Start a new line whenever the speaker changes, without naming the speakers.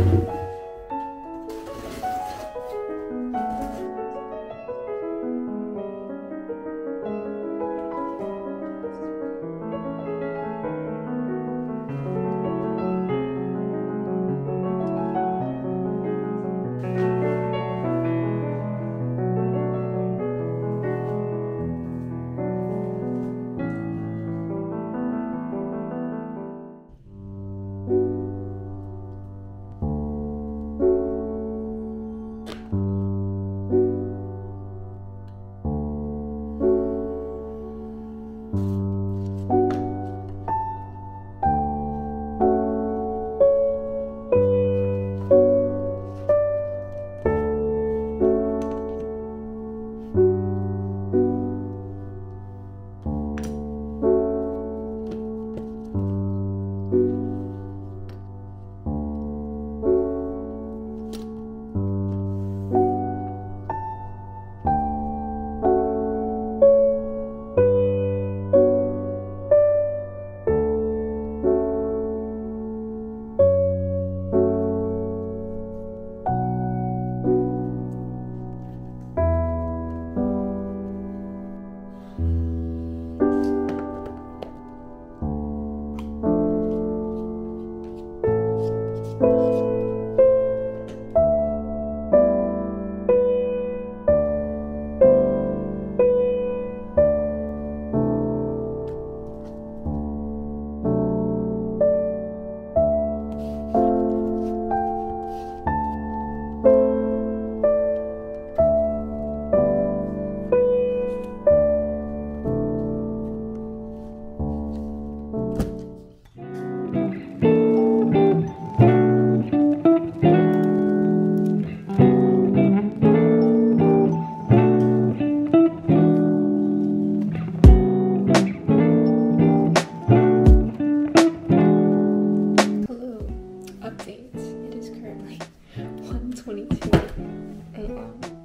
Thank you. a.m.